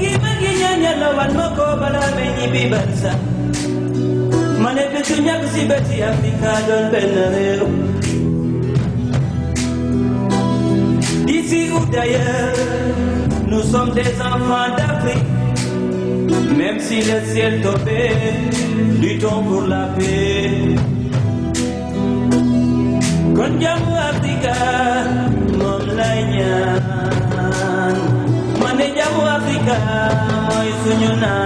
gi ma gi ñaan yàlla wan ma ko balaa may ñibbi barsa ma ne fi su ñàkk si bëti Afrika doon benn réew d'ici ou d'ailleurs nous sommes des enfants d'Afrique. Même si le ciel tombait luttons pour la paix. You know.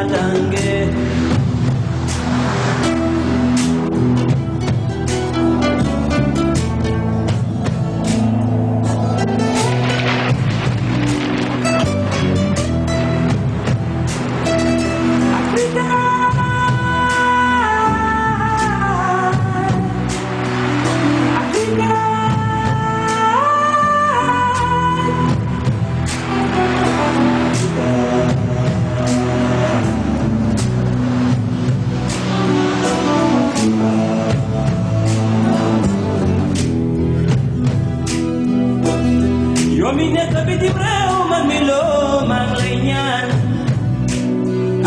Réew man mi loo maa ngi lay ñaan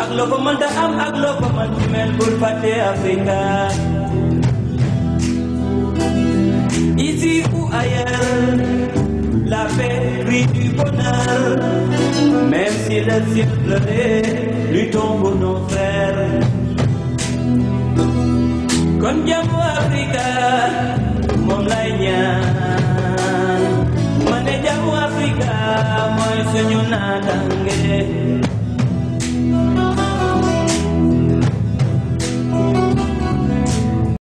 ak loo ko mën ta am ak loo ko mën mel bul fàtte Afrika. Ici ou ailleurs la paix brille du bonheur. Même si le ciel pleurait luttons pour nos frères kon jàmmu Afrika ñaan ma ne